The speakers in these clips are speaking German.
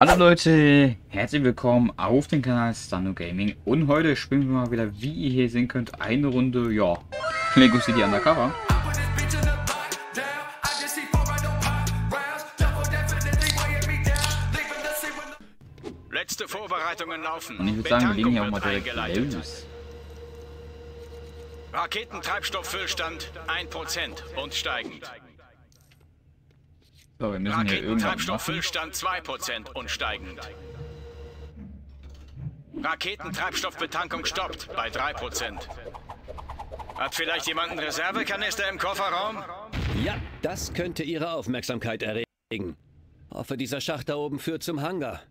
Hallo Leute, herzlich willkommen auf dem Kanal Stano Gaming und heute spielen wir mal wieder, wie ihr hier sehen könnt, eine Runde, ja, Lego City Undercover. Letzte Vorbereitungen laufen. Und ich würde sagen, wir legen hier auch mal direkt los. Raketentreibstofffüllstand 1% und steigend. So, wir müssen hier. Raketentreibstofffüllstand 2% und steigend. Raketentreibstoffbetankung stoppt bei 3%. Hat vielleicht jemand einen Reservekanister im Kofferraum? Ja, das könnte Ihre Aufmerksamkeit erregen. Hoffe, dieser Schacht da oben führt zum Hangar.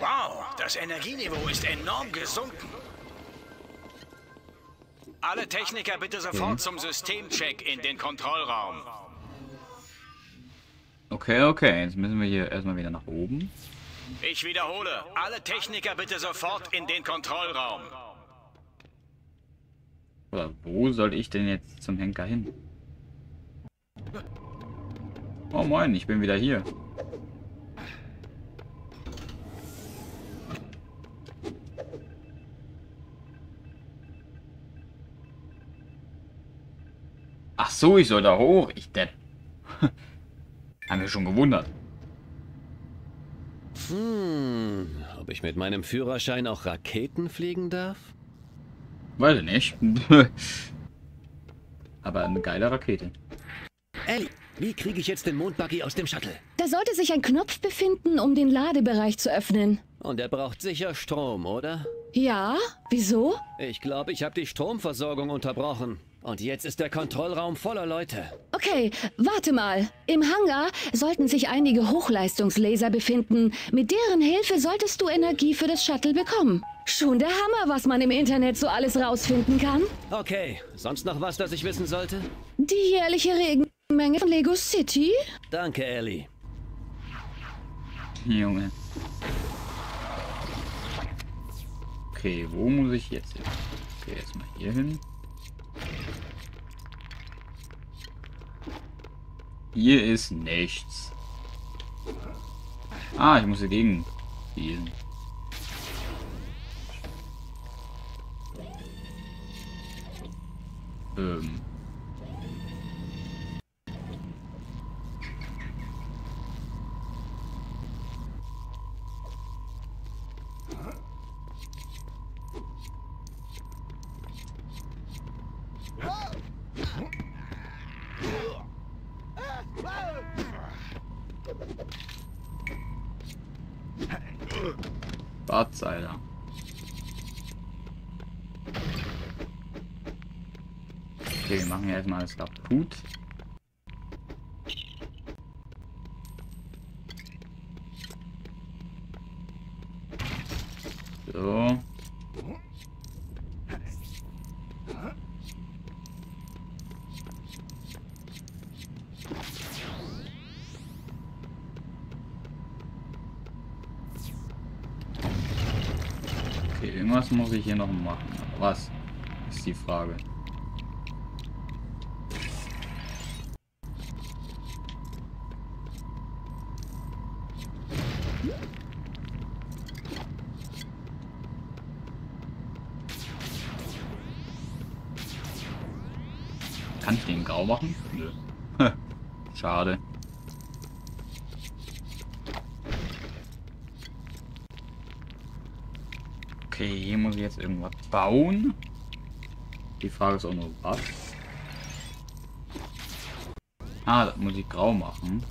Wow, das Energieniveau ist enorm gesunken. Alle Techniker bitte sofort zum Systemcheck in den Kontrollraum. Okay, okay, jetzt müssen wir hier erstmal wieder nach oben. Ich wiederhole, alle Techniker bitte sofort in den Kontrollraum. Oder wo soll ich denn jetzt zum Henker hin? Oh moin, ich bin wieder hier. So, ich soll da hoch. Ich Depp. Haben wir schon gewundert. Hm, ob ich mit meinem Führerschein auch Raketen fliegen darf? Weiß ich nicht. Aber eine geile Rakete. Ellie, wie kriege ich jetzt den Mondbuggy aus dem Shuttle? Da sollte sich ein Knopf befinden, um den Ladebereich zu öffnen. Und er braucht sicher Strom, oder? Ja? Wieso? Ich glaube, ich habe die Stromversorgung unterbrochen. Und jetzt ist der Kontrollraum voller Leute. Okay, warte mal. Im Hangar sollten sich einige Hochleistungslaser befinden. Mit deren Hilfe solltest du Energie für das Shuttle bekommen. Schon der Hammer, was man im Internet so alles rausfinden kann. Okay, sonst noch was, das ich wissen sollte? Die jährliche Regenmenge von Lego City? Danke, Ellie. Junge. Okay, wo muss ich jetzt hin? Okay, erstmal hier hin. Hier ist nichts. Ah, ich muss dagegen spielen. Ähm. Was, Alter? Okay, wir machen erstmal alles kaputt. So. Okay, irgendwas muss ich hier noch machen. Was? Ist die Frage. Kann ich den grau machen? Nö. Schade. Okay, hier muss ich jetzt irgendwas bauen. Die Frage ist auch nur, was? Ah, das muss ich grau machen.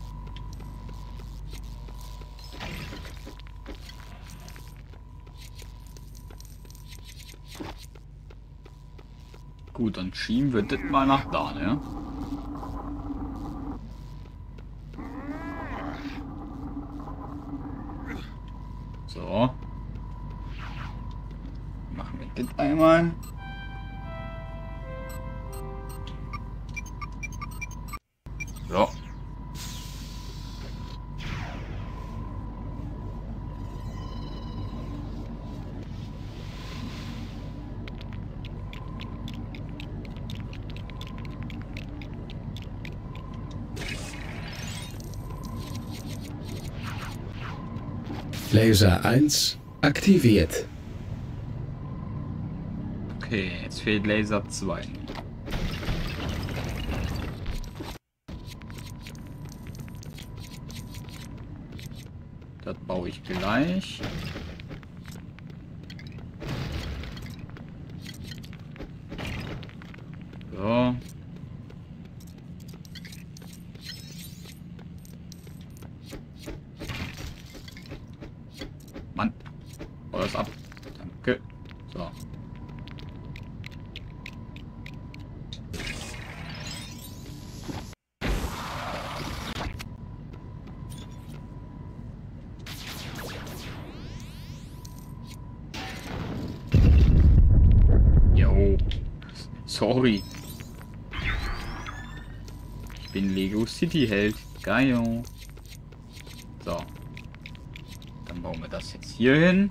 Gut, dann schieben wir das mal nach da, ne? So. Das einmal. So. Laser 1 aktiviert. Okay, jetzt fehlt Laser 2. Das baue ich gleich. So. Mann. Hau das ab. Sorry. Ich bin Lego City Held. Geil. So. Dann bauen wir das jetzt hier hin.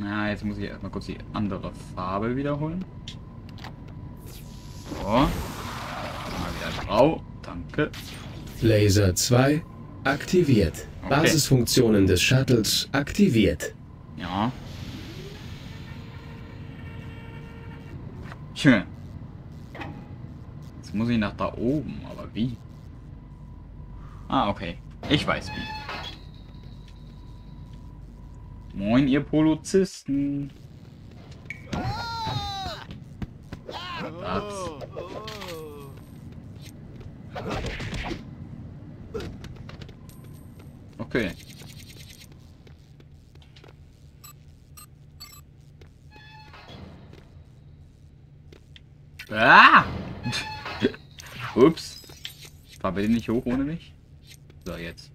Na, jetzt muss ich erstmal kurz die andere Farbe wiederholen. So. Mal wieder grau. Danke. Laser 2 aktiviert. Okay. Basisfunktionen des Shuttles aktiviert. Ja. Schön. Jetzt muss ich nach da oben, aber wie? Ah, okay. Ich weiß wie. Moin, ihr Polizisten. Das. Okay. Ah! Ups. War bitte nicht hoch ohne mich? So, jetzt.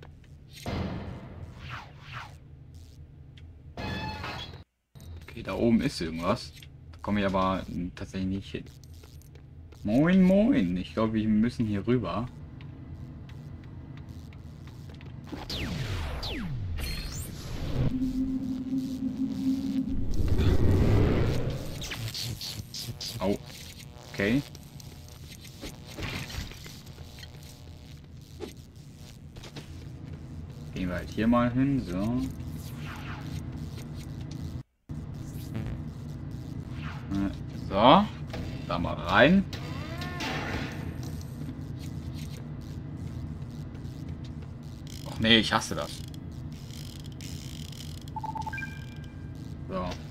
Okay, da oben ist irgendwas. Da komme ich aber tatsächlich nicht hin. Moin, moin. Ich glaube, wir müssen hier rüber. Okay. Gehen wir halt hier mal hin, so. So. Da mal rein. Och nee, ich hasse das. So.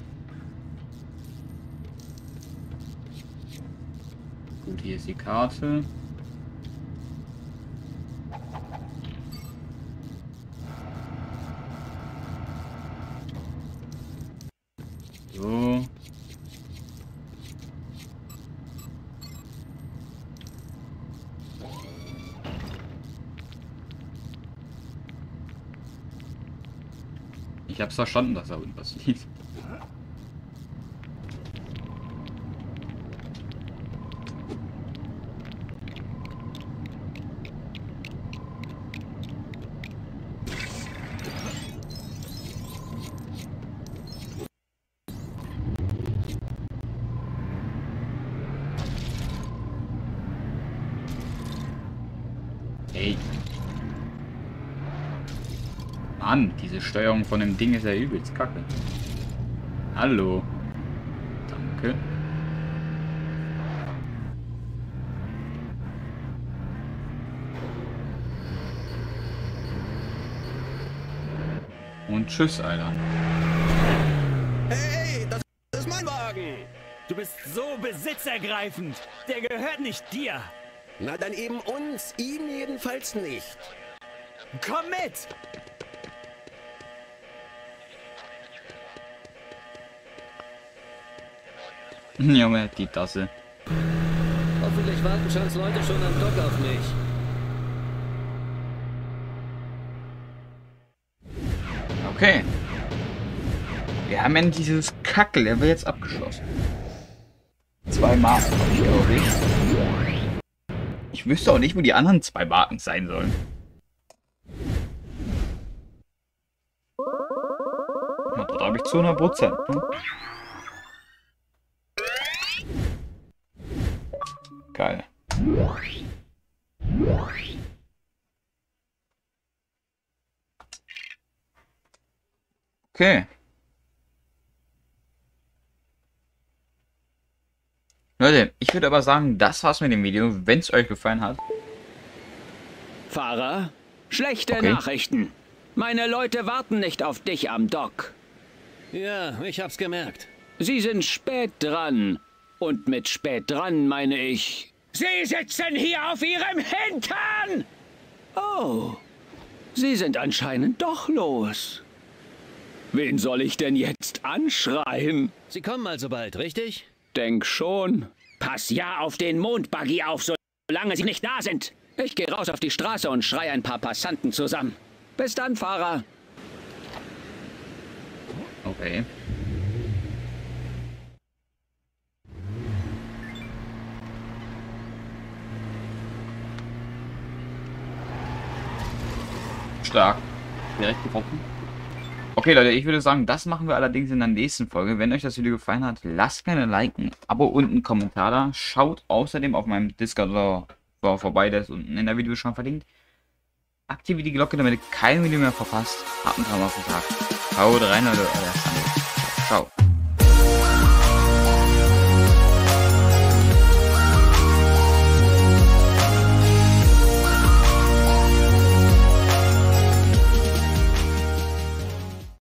Gut, hier ist die Karte. So. Ich hab's verstanden, dass da unten was liegt. Ey. Mann, diese Steuerung von dem Ding ist ja übelst kacke. Hallo. Danke. Und tschüss, Alter. Hey, das ist mein Wagen! Du bist so besitzergreifend. Der gehört nicht dir. Na dann eben uns, ihm jedenfalls nicht. Komm mit! Junge, die Tasse. Hoffentlich warten Charles Leute schon am Dock auf mich. Okay. Wir haben endlich dieses Kack-Level jetzt abgeschlossen. Zwei ich, glaube ich. Ich wüsste auch nicht, wo die anderen zwei Marken sein sollen. Ja, dort habe ich zu 100 Prozent. Ne? Geil. Okay. Leute, ich würde aber sagen, das war's mit dem Video. Wenn es euch gefallen hat, Fahrer, schlechte Okay. Nachrichten. Meine Leute warten nicht auf dich am Dock. Ja, ich hab's gemerkt. Sie sind spät dran. Und mit spät dran meine ich... Sie sitzen hier auf ihrem Hintern! Oh, Sie sind anscheinend doch los. Wen soll ich denn jetzt anschreien? Sie kommen also bald, richtig? Denk schon. Pass ja auf den Mondbuggy auf, solange sie nicht da sind. Ich gehe raus auf die Straße und schrei ein paar Passanten zusammen. Bis dann, Fahrer. Okay. Stark. Direkt getroffen. Okay, Leute, ich würde sagen, das machen wir allerdings in der nächsten Folge. Wenn euch das Video gefallen hat, lasst gerne Like, ein Abo und einen Kommentar da. Schaut außerdem auf meinem Discord vor- vorbei, der ist unten in der Video schon verlinkt. Aktiviert die Glocke, damit ihr kein Video mehr verpasst. Habt einen Traum auf den Tag. Haut rein, Leute, euer Sandro. Ciao.